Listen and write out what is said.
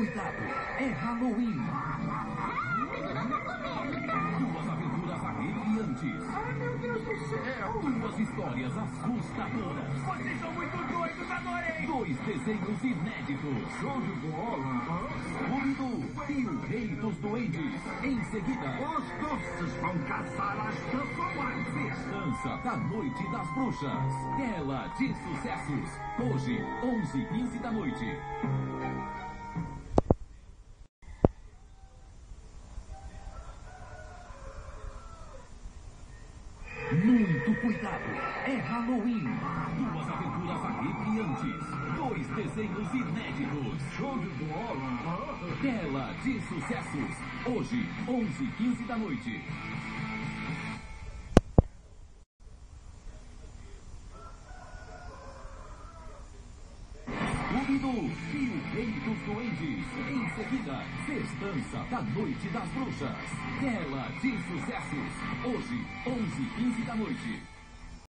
Halloween. Duas aventuras arrepiantes. Ai, meu Deus do céu! Duas histórias assustadoras. Vocês são muito doidos, adorei! Dois desenhos inéditos. Show de bola! Scooby-Doo e o Rei dos Duendes. Em seguida, Os doces vão caçar as performances! Dança da Noite das Bruxas. Tela de sucessos. Hoje, 11h15 da noite. Cuidado. É Halloween. Duas aventuras arrepiantes. Dois desenhos inéditos. Show de bola! Tela de sucessos. Hoje, 11h15 da noite. Scooby-Doo e o Rei dos Duendes. Em seguida, Festança da Noite das Bruxas. Tela de sucessos. Hoje, 11h15 da noite.